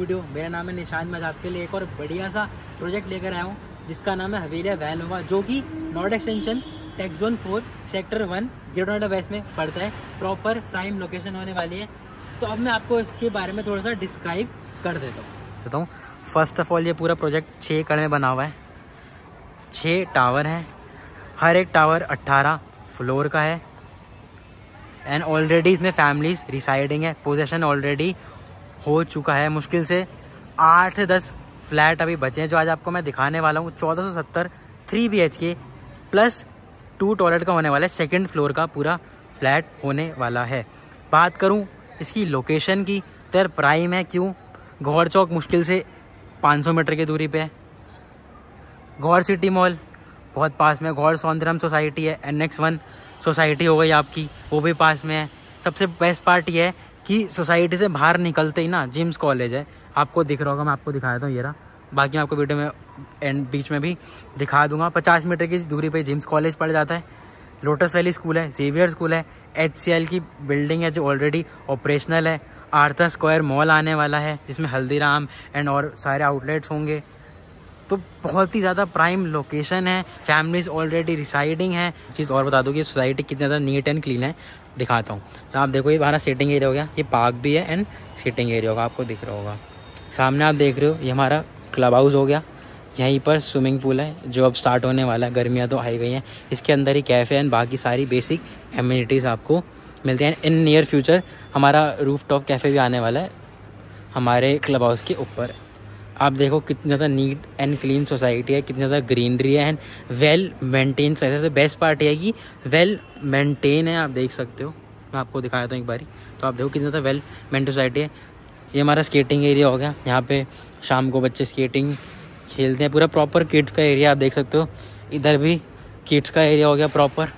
नाम है निशान मैं आपके लिए एक और बढ़िया सा प्रोजेक्ट लेकर आया हूँ, जिसका नाम है हवेलिया वैनोवा जो कि north extension techzone four sector one greater west में पड़ता है। प्रॉपर प्राइम लोकेशन होने वाली है। तो अब मैं आपको इसके बारे में थोड़ा सा डिस्क्राइब कर देता हूँ। बताऊँ फ़र्स्ट ऑफ़ ऑल ये पूरा प्रोजेक्ट छः एकड़ में बना हुआ है। छः टावर हैं। हर एक टावर अट्ठारह फ्लोर का है। एंड ऑलरेडी इसमें फैमिलीज़ रिसाइडिंग है। पोजेशन ऑलरेडी हो चुका है मुश्किल से। आठ दस फ्लैट अभी बचे हैं, जो आज आपको मैं दिखाने वाला हूँ। चौदह सौ सत्तर three B H K plus two toilet का होने वाला है। सेकेंड फ्लोर का पूरा फ्लैट होने वाला है। बात करूँ इसकी लोकेशन की तो यार प्राइम है क्यों? गौर चौक मुश्किल से 500 मीटर की दूरी पे है। गौर सिटी मॉल, बहुत पास में गौर सौंदरम सोसाइटी है। एन एक्स वन सोसाइटी हो गई आपकी, वो भी पास में है। सबसे बेस्ट पार्ट ये है कि सोसाइटी से बाहर निकलते ही ना, जिम्स कॉलेज है। आपको दिख रहा होगा, मैं आपको दिखा देता हूँ ये रहा। बाकी मैं आपको वीडियो में एंड बीच में भी दिखा दूँगा। पचास मीटर की दूरी पे जिम्स कॉलेज पड़ जाता है। लोटस वैली स्कूल है जेवियर स्कूल है। एचसीएल की बिल्डिंग है जो ऑलरेडी ऑपरेशनल है। आर्था स्क्वायर मॉल आने वाला है, जिसमें हल्दीराम एंड और सारे आउटलेट्स होंगे। तो बहुत ही ज़्यादा प्राइम लोकेशन है। फैमिलीज़ ऑलरेडी रिसाइडिंग है। चीज़ और बता दूँ कि सोसाइटी कितनी ज़्यादा नीट एंड क्लीन है। दिखाता हूँ। तो आप देखो, ये हमारा सीटिंग एरिया हो गया। ये पार्क भी है एंड सीटिंग एरिया होगा। आपको दिख रहा होगा। सामने आप देख रहे हो, ये हमारा क्लब हाउस हो गया। यहीं पर स्विमिंग पूल है, जो अब स्टार्ट होने वाला है। गर्मियाँ तो आई गई हैं। इसके अंदर ही कैफ़े एंड बाकी सारी बेसिक एम्यूनिटीज़ आपको मिलते हैं। इन नियर फ्यूचर हमारा रूफ टॉप कैफ़े भी आने वाला है। हमारे क्लब हाउस के ऊपर। आप देखो कितनी ज़्यादा नीट एंड क्लीन सोसाइटी है, कितनी ज़्यादा ग्रीनरी है एंड वेल मेंटेन से बेस्ट पार्ट है कि वेल मेंटेन है, आप देख सकते हो। मैं आपको दिखाया था एक बारी। तो आप देखो कितनी ज़्यादा वेल मेंटेन सोसाइटी है। ये हमारा स्केटिंग एरिया हो गया। यहाँ पे शाम को बच्चे स्केटिंग खेलते हैं। पूरा प्रॉपर किड्स का एरिया आप देख सकते हो। इधर भी किड्स का एरिया हो गया प्रॉपर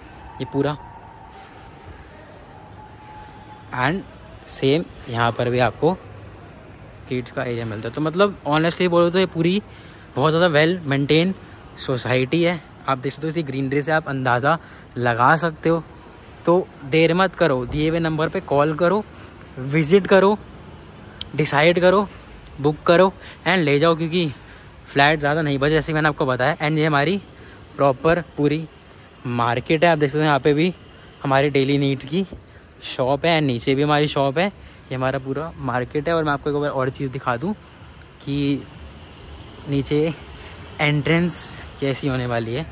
ये पूरा। एंड सेम यहाँ पर भी आपको किड्स का एरिया मिलता है। तो मतलब ऑनेस्टली बोलो तो ये पूरी बहुत ज़्यादा वेल मेंटेन सोसाइटी है। आप देख सकते हो इसी ग्रीनरी से आप अंदाज़ा लगा सकते हो। तो देर मत करो, दिए हुए नंबर पे कॉल करो विज़िट करो डिसाइड करो बुक करो एंड ले जाओ क्योंकि फ्लैट ज़्यादा नहीं बचे जैसे मैंने आपको बताया। एंड ये हमारी प्रॉपर पूरी मार्केट है। आप देख सकते हो यहाँ पे भी हमारी डेली नीड्स की शॉप है एंड नीचे भी हमारी शॉप है। ये हमारा पूरा मार्केट है और मैं आपको एक बार और चीज़ दिखा दूँ कि नीचे एंट्रेंस कैसी होने वाली है।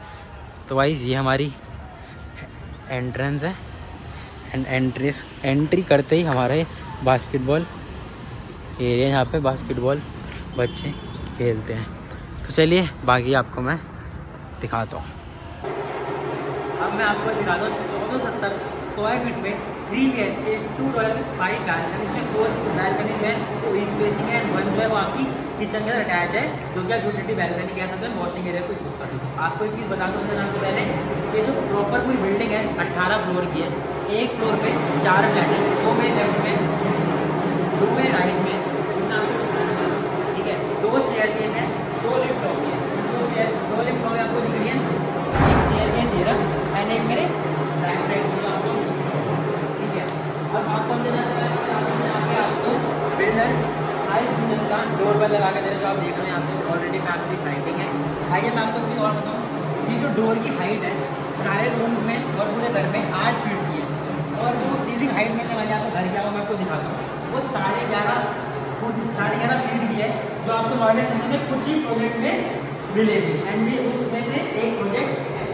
तो वाइज ये हमारी एंट्रेंस है। एंड एंट्रेंस एंट्री करते ही हमारे बास्केटबॉल एरिया यहाँ पे बास्केटबॉल बच्चे खेलते हैं। तो चलिए, बाकी आपको मैं दिखाता हूँ। अब मैं आपको दिखाता हूँ चौदह सत्तर स्क्वायर फीट में three B H K two dollar with five balcony में फोर जो है। वो ईस्ट फेसिंग है वन जो है वो आपकी किचन के साथ अटैच है, जो कि आप यूटिलिटी बैल्कनी कह सकते हैं वॉशिंग एरिया को यूज़ कर सकते हैं। आपको एक चीज़ बता दूँ नाम से पहले कि जो प्रॉपर पूरी बिल्डिंग है, अट्ठारह फ्लोर की है। एक फ्लोर पे चार फ्लैट है, दो में लेफ़्ट में, दो में राइट में का लगा के दे रहे जो आप देख रहे हैं यहाँ पे ऑलरेडी फैमिली साइटिंग है। आइए मैं आपको चीज़ और बताऊँ। ये जो डोर की हाइट है, सारे रूम्स में और पूरे घर में आठ फीट की है। और जो सीलिंग हाइट मिलने वाली आपको घर की मैं आपको दिखाता हूँ। वो साढ़े ग्यारह फुट साढ़े ग्यारह फीट की है, जो आपको नॉर्डे क्षेत्र में कुछ ही प्रोजेक्ट में मिलेगी। एंड ये उसमें से एक प्रोजेक्ट है।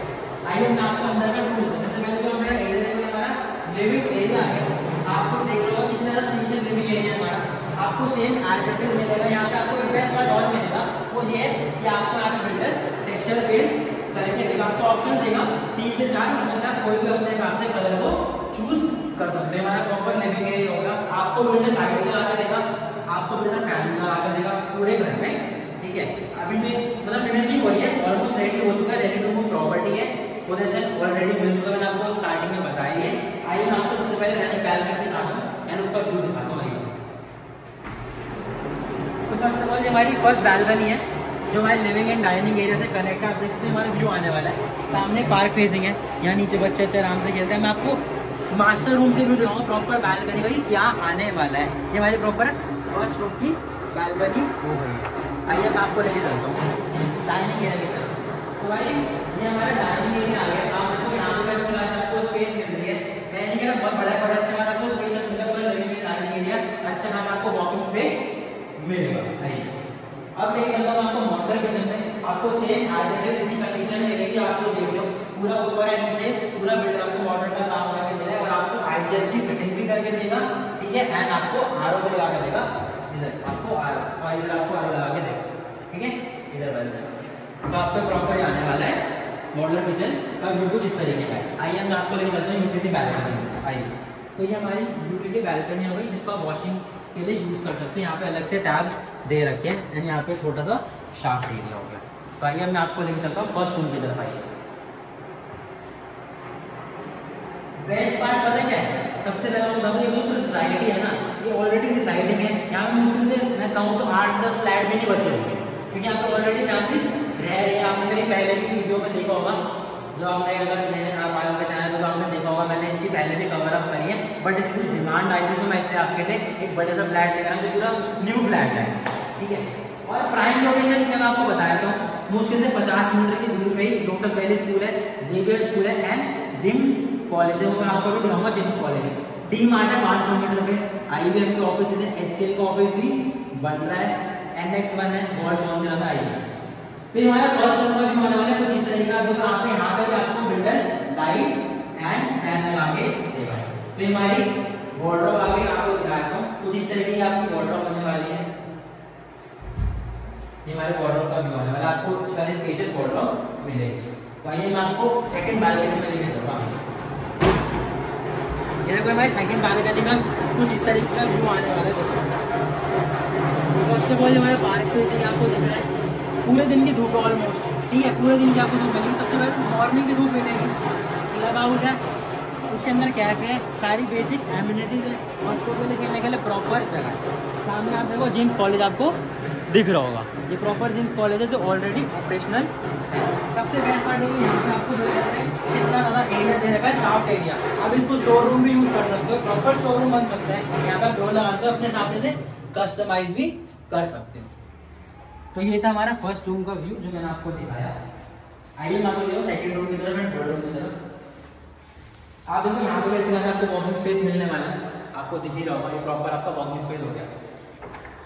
आइए मैं आपको अंदर का टूर सबसे पहले जो हमारा एरिया हमारा लिविंग एरिया है आपको देख रहे हो कितना ज़्यादा स्पेशियल लिविंग एरिया हमारा आपको सेम एज मिलेगा। यहाँ पे आपको एक बेस्ट पार्ट और मिलेगा। वो ये है कि आपको यहाँ पे बिल्डर टेक्सचर पेंट करके देगा आपको ऑप्शन देगा। तीन से चार मतलब से आप कोई भी अपने हिसाब से कलर को चूज़ कर सकते हैं। हमारा प्रॉपर लिविंग एरिया होगा। आपको बिल्डर लाइट लगा के देगा। आपको बिल्डर फ़ैन लगा के देगा पूरे घर में। ठीक है? अभी जो मतलब फिनिशिंग हो रही है। ऑलमोस्ट रेडी हो चुका है। रेडी टू मूव प्रॉपर्टी है। पोजेशन ऑलरेडी मिल चुका है। मैंने आपको स्टार्टिंग में बताया है आइए मैं आपको सबसे पहले रहने बैलकनी दिखाता हूँ एंड उसका व्यू दिखाता हूँ आइए तो फ़र्स्ट ऑफ़ ऑल ये हमारी फ़र्स्ट बैलकनी है, जो हमारे लिविंग एंड डाइनिंग एरिया से कनेक्ट है। आप देख सकते हैं, हमारा व्यू आने वाला है। सामने पार्क फेसिंग है। यहाँ नीचे बच्चे अच्छे आराम से खेलते हैं। मैं आपको मास्टर रूम से भी दिखाऊँ प्रॉपर बैलकनी का क्या आने वाला है। ये हमारी प्रॉपर फ़र्स्ट रूम की बैल्कनी हो गई है। आइए, मैं आपको लेके चलता हूँ। डाइनिंग एरिया की तरफ़। तो भाई, ये हमारा डाइनिंग एरिया आ गया। आप देखो, यहाँ पे अच्छी बात आपको स्पेस मिल रही है। मैं नहीं कह बहुत बड़ा बड़ा अच्छा बात आपको स्पेस मिल रहा है, पूरा लिविंग डाइनिंग एरिया अच्छा खाना आपको वॉकिंग स्पेस मिलेगा अब लेके हूँ आपको मॉडलर किचन में आपको सेम एज इट इज़ इसी कंडीशन में मिलेगी आप जो देख रहे हो, पूरा ऊपर है नीचे, पूरा बिल्डर आपको मॉडल का काम करके दे रहा है और आपको आईजीएल की फिटिंग भी करके देगा, ठीक है एंड आपको आरओ भी लगा के देगा, इधर, आपको आर इधर आपको आरओ लगा के देगा, ठीक है, इधर वाले तो आपको प्रॉपर आने वाला है मॉडलर किचन का व्यू कुछ इस तरीके का है। आइए हम आपको लेके चलते हैं यूटिलिटी बैल्कनी आइए तो ये हमारी यूटिलिटी बैल्कनी हो गई, जिसको आप वॉशिंग के लिए यूज़ कर सकते हैं, यहाँ पे अलग से टैब्स दे रखे हैं। एंड यहाँ पे छोटा सा शाफ्ट एरिया हो गया। तो आइए मैं आपको लेके चलता हूँ। फ़र्स्ट रूम की तरफ़ आइए। बेस्ट पार्ट पता क्या है? सबसे पहले मैं बता दूँ ये सोसाइटी है ना? ये ऑलरेडी है। यहाँ मुश्किल से मैं कहूँ तो आठ दस फ्लैट भी नहीं बचे होंगे। क्योंकि पे ऑलरेडी फैमिलीज़ रह आपने मेरी पहले की वीडियो में देखा होगा। जो आपने अगर आप आए चैनल पर तो आपने देखा होगा, मैंने इसकी पहले भी कवर अप करी है। बट इसकी कुछ डिमांड आई थी तो मैं इसलिए आपके लिए एक बड़े सा फ्लैट लेकर जो पूरा न्यू फ्लैट है। ठीक है? और प्राइम लोकेशन मैं आपको बताया था मुश्किल से 50 मीटर की दूरी पे ही लोटस वैली स्कूल है जेवियर स्कूल है एंड जिम्स कॉलेज है। वो मैं आपको भी दिखाऊँगा जिम्स कॉलेज टी मार्ट है पाँच सौ मीटर पे। आई बी एम के ऑफ़िस है एच का ऑफ़िस भी बन रहा है। एन एक्स वन है, बहुत समझ रहा था आइए तो हमारा फ़र्स्ट रूम का व्यू होने वाला है। कुछ इस तरीके का यहाँ पे यहाँ पे भी आपको बिल्डर लाइट्स एंड फ़ैन लगा के देगा। तो हमारी वार्डरोब आगे आपको दिखाया था कुछ इस तरीके की आपकी वार्डरोब होने वाली है। ये हमारे वार्डरोब का व्यू होने वाला है आपको इसका स्पेशियस वार्डरोब मिलेगी। तो आइए मैं आपको सेकंड बालकनी में लेके चलता हूँ। ये देखो हमारी सेकंड बालकनी का कुछ इस तरीके का व्यू आने वाला है फ़र्स्ट ऑफ़ ऑल हमारे पार्क से जैसे आपको दिख रहा है, पूरे दिन की धूप ऑलमोस्ट ठीक है? पूरे दिन की आपको धूप मिलेगी। सबसे पहले मॉर्निंग की धूप मिलेगी। क्लब हाउस है उसके अंदर कैफ़े है सारी बेसिक एम्यूनिटीज है और छोटे बच्चे खेलने के लिए प्रॉपर जगह है। सामने आप देखो जिम्स कॉलेज आपको दिख रहा होगा। ये प्रॉपर जिम्स कॉलेज है जो ऑलरेडी ऑपरेशनल है। सबसे बेस्ट पार्ट देखो यहाँ से आपको देख रहे हैं कितना ज़्यादा एरिया दे रखा है सॉफ्ट एरिया अब इसको स्टोर रूम भी यूज़ कर सकते हो प्रॉपर स्टोर रूम बन सकता है। यहाँ पर डोर लगाते हो, अपने हिसाब से कस्टमाइज भी कर सकते हो। तो ये था हमारा फ़र्स्ट रूम का व्यू जो मैंने आपको दिखाया। आइए मैं आपको सेकंड रूम की तरफ़ एंड थर्ड रूम की तरफ़। आप देखो यहाँ पे आपको वॉकिंग स्पेस मिलने वाला है। आपको दिख ही रहा होगा, ये प्रॉपर आपका वॉकिंग स्पेस हो गया।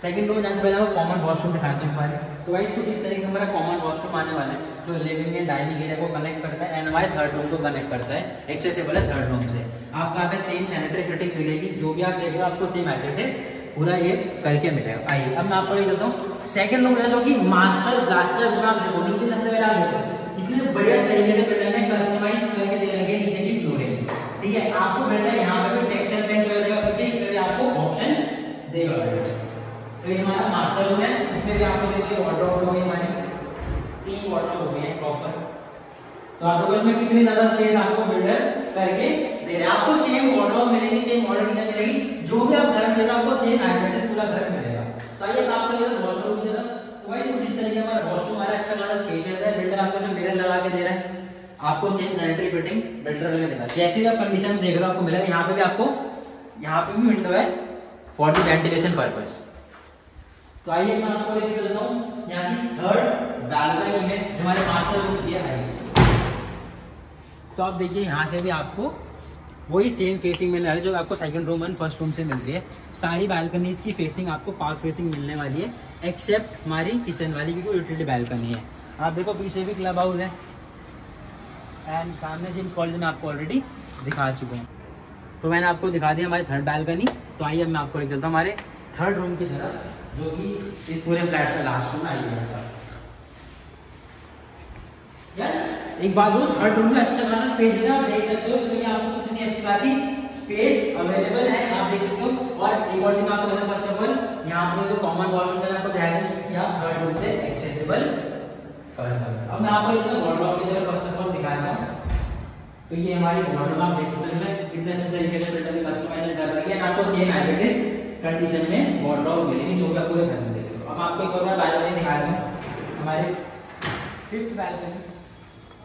सेकंड रूम जाने से पहले आपको कॉमन वॉशरूम दिखाते हैं हमारे तो वाइस कुछ इस तरीके हमारा कॉमन वॉशरूम आने वाला है। जो लिविंग एंड डाइनिंग एरिया को कनेक्ट करता है एंड हमारे थर्ड रूम को कनेक्ट करता है एक्सेसिबल है थर्ड रूम से। आपको यहाँ पे सेम सैनिटरी फिटिंग मिलेगी, जो भी आप देख रहे हो, आपको सेम एसेट पूरा ये करके मिलेगा। आइए, अब मैं आपको ये कहता हूँ सेकंड रूम जो कि मास्टर ब्लास्टर रूम आप देखो, नीचे सबसे पहले आप देखो, कितने बढ़िया तरीके से ने कस्टमाइज करके दे रखे नीचे की फ्लोरिंग ठीक है आपको बिल्डर यहाँ पे भी टेक्सचर पेंट कर देगा पीछे इसके लिए आपको ऑप्शन देगा बिल्डर तो ये हमारा मास्टर रूम है इसमें भी आपको देखिए वार्डरोब हो गई हमारी। तीन वार्डरोब हो गई है प्रॉपर तो आपको इसमें कितनी ज़्यादा स्पेस आपको बिल्डर करके दे रहे हैं। आपको सेम वार्डरोब मिलेगी सेम मॉडल किचन मिलेगी। जो भी आप घर में दे आपको सेम एज पूरा घर मिलेगा। तो आइए आपको ये वॉशरूम की तरफ़। तो भाई इस तरीके हमारा वॉशरूम हमारा अच्छा खासा स्पेशियस है। बिल्डर आपको जो मिरर लगा के दे रहा है, आपको सेम सैनिटरी फिटिंग बिल्डर करके देगा जैसे भी आप कंडीशन देख रहे हो, आपको मिलेगा। यहाँ पे भी आपको, यहाँ पे भी विंडो है। फॉर द वेंटिलेशन पर्पज तो आइए मैं आपको लेके चलता हूँ यहाँ की थर्ड बैल्कनी है जो हमारे मास्टर रूम की है। तो आप देखिए, यहाँ से भी आपको वही सेम फेसिंग मिलने वाली, जो आपको second room and first room से मिल रही है। सारी बैल्कनीज की फेसिंग आपको पार्क फेसिंग मिलने वाली है एक्सेप्ट हमारी किचन वाली, क्योंकि यूटिलिटी बैल्कनी है। आप देखो, पीछे भी क्लब हाउस है। एंड सामने जिम्स कॉलेज में आपको ऑलरेडी दिखा चुका हूँ। तो मैंने आपको दिखा दिया हमारी थर्ड बैल्कनी तो आइए मैं आपको लेके चलता हूँ हमारे थर्ड रूम की तरफ़ जो कि इस पूरे फ्लैट का लास्ट रूम आइए एक बात बोलो थर्ड रूम में अच्छा खाना स्पेस है, आप देख सकते हो, इसमें आपको कितनी अच्छी खासी स्पेस अवेलेबल है, आप देख सकते हो। और एक और चीज़ आपको फ़र्स्ट ऑफ़ ऑल यहाँ पे जो कॉमन वॉशरूम है आपको ध्यान दें कि आप थर्ड रूम से एक्सेसिबल कर सकते हो। अब मैं आपको वार्डरोब की जगह फ़र्स्ट ऑफ़ ऑल दिखाया था तो ये हमारी वार्डरोब आप देख सकते हो, कितने अच्छे तरीके से बिल्डर ने कस्टमाइज कर रखी है आपको same as it is condition में वॉर्ड्रॉप मिलेगी, जो कि पूरे घर में देख रहे हो। अब आपको एक और बैल्कनी दिखाया दूँ हमारे फिफ्थ बैल्कनी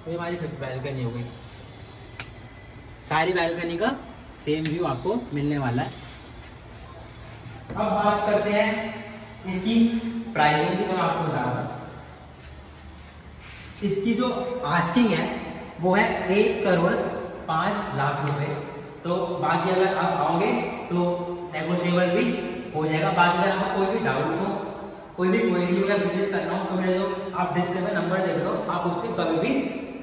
तो ये हमारी फिफ्थ बैल्कनी हो गई। सारी बैल्कनी का सेम व्यू आपको मिलने वाला है। अब बात करते हैं इसकी प्राइसिंग की मैं आपको बता रहा हूँ। इसकी जो आस्किंग है वो है एक करोड़ पाँच लाख रुपए। तो बाकी अगर आप आओगे तो नेगोशिएबल भी हो जाएगा। बाकी अगर आपको कोई भी डाउट हो, कोई भी क्वेरी हो या विज़िट करना हो तो मेरे जो आप डिस्प्ले में नंबर देख रहे हो, आप उस पर कभी भी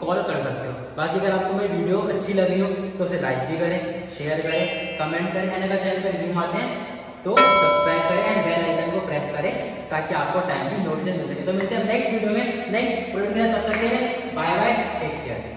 कॉल कर सकते हो। बाकी अगर आपको मेरी वीडियो अच्छी लगी हो तो उसे लाइक भी करें शेयर करें कमेंट करें एंड अगर चैनल पर न्यू आते हैं तो सब्सक्राइब करें एंड बेल आइकन को प्रेस करें, ताकि आपको टाइम भी नोटिस मिल सके। तो मिलते हैं नेक्स्ट वीडियो में नेक्स्ट प्रोडक्ट तब तक के लिए बाय बाय टेक केयर